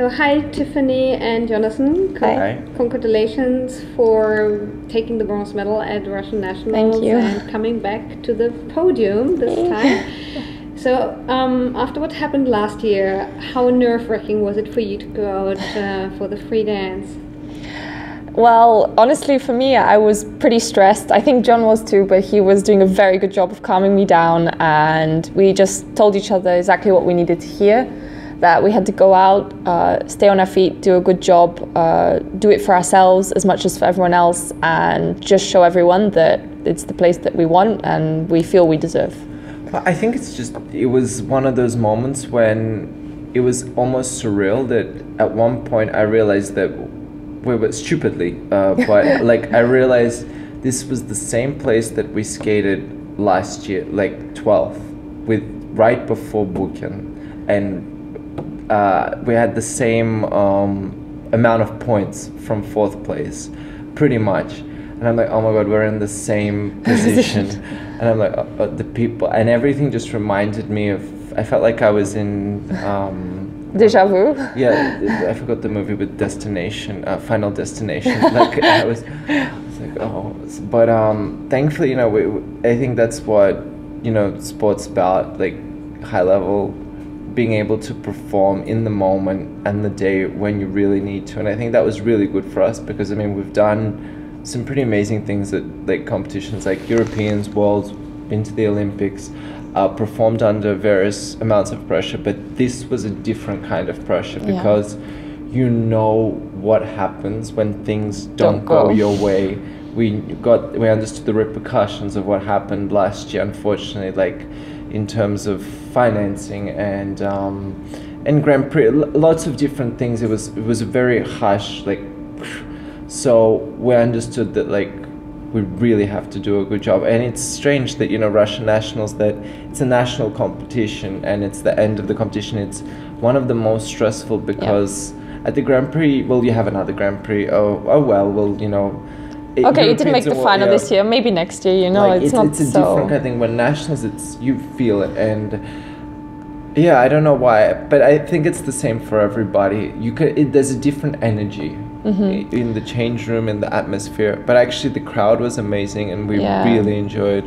So, hi, Tiffani and Jonathan. Hi. Hi. Congratulations for taking the bronze medal at the Russian Nationals Thank you. and coming back to the podium this time. So, um, after what happened last year, how nerve wracking was it for you to go out uh, for the free dance? Well, honestly, for me, I was pretty stressed. I think John was too, but he was doing a very good job of calming me down. And we just told each other exactly what we needed to hear that we had to go out, uh, stay on our feet, do a good job, uh, do it for ourselves as much as for everyone else, and just show everyone that it's the place that we want and we feel we deserve. I think it's just it was one of those moments when it was almost surreal that at one point I realized that we were stupidly, uh, but like I realized this was the same place that we skated last year, like 12th, with right before Buchen, and uh, we had the same um, amount of points from fourth place, pretty much. And I'm like, oh my god, we're in the same position. and I'm like, uh, the people, and everything just reminded me of. I felt like I was in. Um, Deja vu. yeah, I forgot the movie with Destination, uh, Final Destination. like I was, I was like, oh, but um, thankfully, you know, we, we- I think that's what you know, sports about, like high level, being able to perform in the moment and the day when you really need to, and I think that was really good for us because I mean we've done some pretty amazing things at like competitions like Europeans, Worlds, been to the Olympics uh, performed under various amounts of pressure, but this was a different kind of pressure Yeah. because you know what happens when things Don't don't, go. go. your way. We got we understood the repercussions of what happened last year. Unfortunately, like in terms of financing and um, and Grand Prix, lots of different things. It was it was a very harsh like. So we understood that like we really have to do a good job. And it's strange that you know Russian nationals that it's a national competition and it's the end of the competition. It's one of the most stressful because at the Grand Prix, well, you have another Grand Prix. Oh, oh well, well, you know. It- Okay, you didn't make the final yeah. this year. Maybe next year. You know, Like, it's, not it's a so. different kind of thing. When nationals, it's you feel it, and yeah, I don't know why, but I think it's the same for everybody. You could it, there's a different energy Mm-hmm. in the change room, in the atmosphere. But actually, the crowd was amazing, and we Yeah. really enjoyed.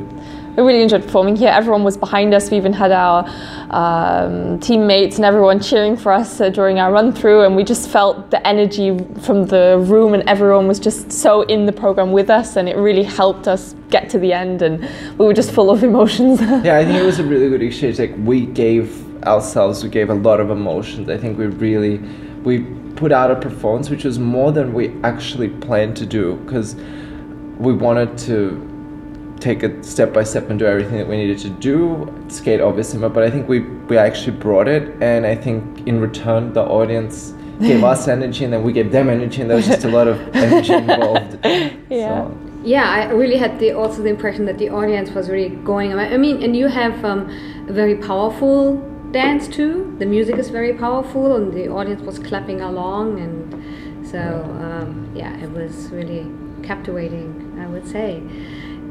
We really enjoyed performing here. Everyone was behind us. We even had our um, teammates and everyone cheering for us uh, during our run through, and we just felt the energy from the room, and everyone was just so in the program with us, and it really helped us get to the end. And we were just full of emotions. Yeah, I think it was a really good exchange. Like we gave ourselves, we gave a lot of emotions. I think we really, we put out a performance which was more than we actually planned to do because we wanted to take it step by step and do everything that we needed to do. Skate obviously, but I think we we actually brought it, and I think in return the audience gave us energy, and then we gave them energy, and there was just a lot of energy involved. Yeah. So, Yeah, I really had the also the impression that the audience was really going. I mean, and you have um, a very powerful dance too. The music is very powerful, and the audience was clapping along, and so um, yeah, it was really captivating, I would say.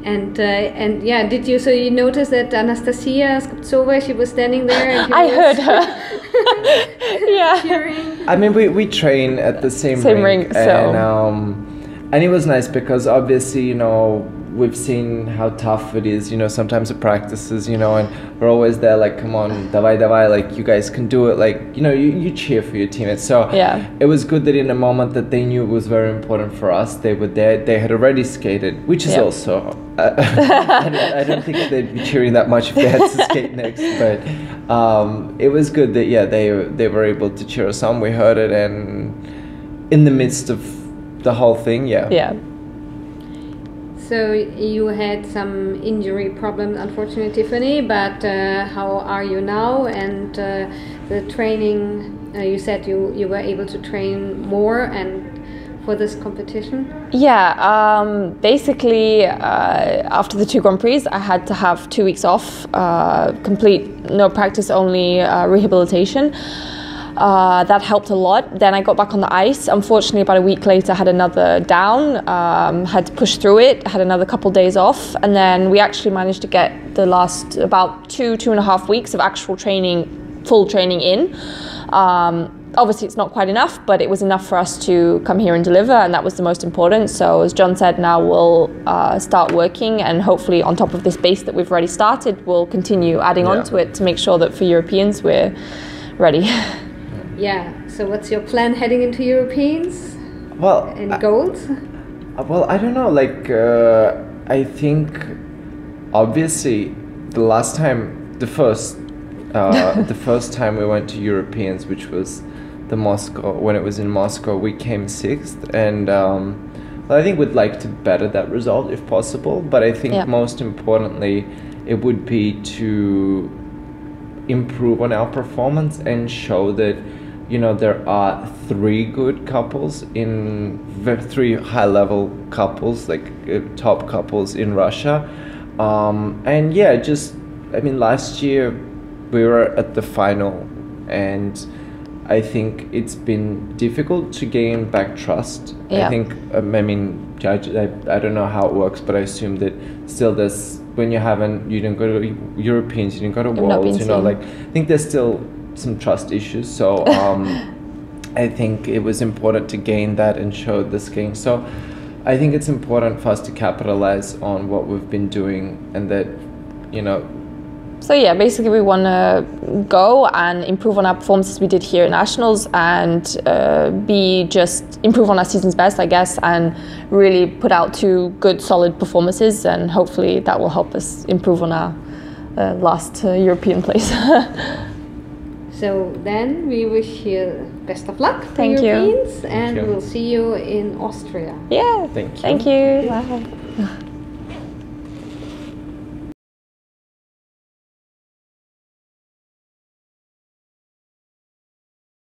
And uh, and yeah, did you so you noticed that Anastasia Skoptsova she was standing there? And I was heard her. yeah. cheering. I mean, we, we train at the same, Same ring, rink, so- and um, and it was nice because obviously you know we've seen how tough it is. You know, sometimes the practices, you know, and we're always there like, come on, davai davai, like you guys can do it. Like you know, you, you cheer for your teammates. So Yeah. it was good that in a moment that they knew it was very important for us, they were there. They had already skated, which is Yeah. also. Uh, I, don't, I don't think they'd be cheering that much if they had to skate next, but um, it was good that yeah they they were able to cheer us on. We heard it, and in the midst of the whole thing, yeah, Yeah. So you had some injury problems, unfortunately, Tiffani. But uh, how are you now? And uh, the training, uh, you said you you were able to train more and for this competition. Yeah, um, basically, uh, after the two Grand Prix, I had to have two weeks off, uh, complete no practice, only uh, rehabilitation. Uh, that helped a lot. Then I got back on the ice. Unfortunately, about a week later, I had another down, um, had to push through it, had another couple days off, and then we actually managed to get the last about two, two and a half weeks of actual training, full training in. Um, obviously it's not quite enough, but it was enough for us to come here and deliver, and that was the most important. So as John said, now we'll uh, start working, and hopefully on top of this base that we've already started, we'll continue adding Yeah. on to it to make sure that for Europeans we're ready. Yeah. So what's your plan heading into Europeans? Well, Any I- goals? Uh, Well, I don't know. Like, uh, I think obviously the last time, the first, uh, the first time we went to Europeans, which was the Moscow when it was in Moscow, we came sixth, and um, well, I think we'd like to better that result if possible. But I think Yeah. most importantly, it would be to improve on our performance and show that you know there are three good couples in three high level couples like uh, top couples in Russia um, and yeah just I mean last year we were at the final and I think it's been difficult to gain back trust Yeah. I think um, I mean I, I, I don't know how it works but I assume that still there's when you haven't you don't go to Europeans you don't go to worlds you know seen. like I think there's still some trust issues. So um, I think it was important to gain that and show this game. So I think it's important for us to capitalize on what we've been doing and that, you know, So yeah, basically we want to go and improve on our performances we did here at nationals, and uh, be just improve on our season's best, I guess, and really put out two good, solid performances, and hopefully that will help us improve on our uh, last uh, European place. So then we wish you best of luck for Thank you. Europeans, and you. we'll see you in Austria. yeah. Thank you. Thank you. Bye.